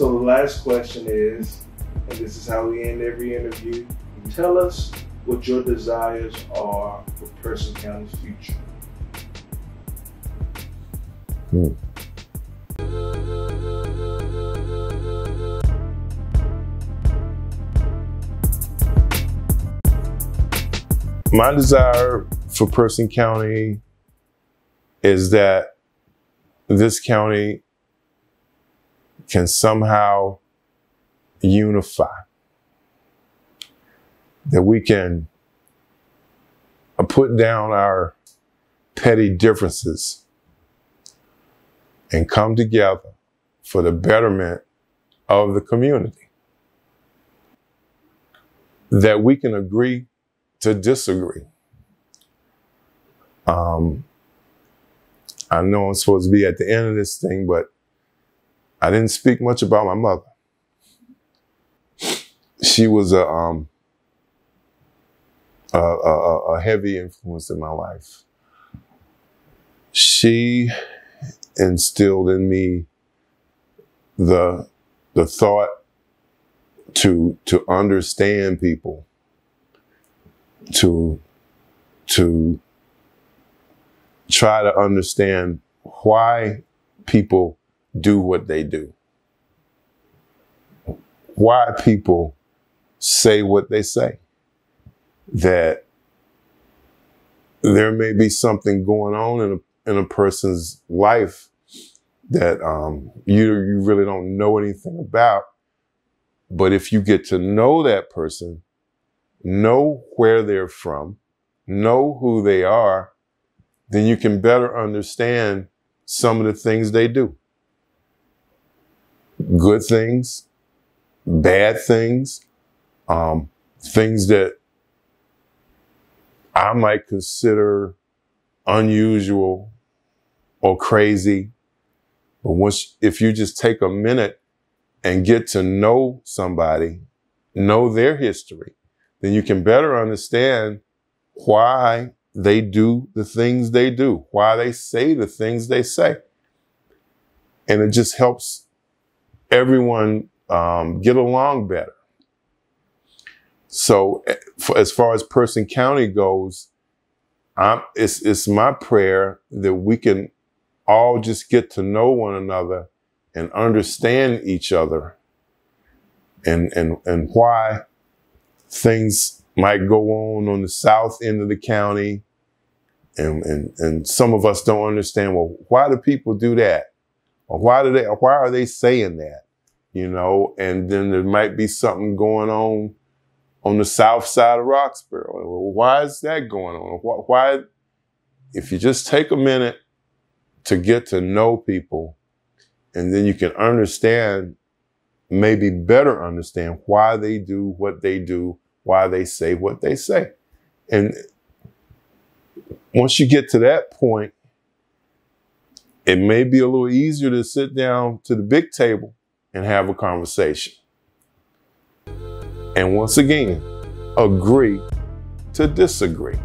So the last question is, and this is how we end every interview, tell us what your desires are for Person County's future. Hmm. My desire for Person County is that this county can somehow unify. That we can put down our petty differences and come together for the betterment of the community. That we can agree to disagree. Um, I know I'm supposed to be at the end of this thing, but I didn't speak much about my mother. She was a, um, a, a, a heavy influence in my life. She instilled in me the the thought to to understand people to to try to understand why people do what they do. Why people say what they say. That there may be something going on in a, in a person's life that um, you, you really don't know anything about. But if you get to know that person, know where they're from, know who they are, then you can better understand some of the things they do. Good things, bad things, um, things that I might consider unusual or crazy. But once, if you just take a minute and get to know somebody, know their history, then you can better understand why they do the things they do, why they say the things they say. And it just helps everyone um, get along better. So, eh, for, as far as Person County goes, I'm, it's, it's my prayer that we can all just get to know one another and understand each other and, and, and why things might go on on the south end of the county. And, and, and some of us don't understand, well, why do people do that? Why do they, why are they saying that? You know, and then there might be something going on on the south side of Roxboro. Well, why is that going on? Why, if you just take a minute to get to know people and then you can understand maybe better understand why they do what they do, why they say what they say. And once you get to that point, it may be a little easier to sit down to the big table and have a conversation. And once again, agree to disagree.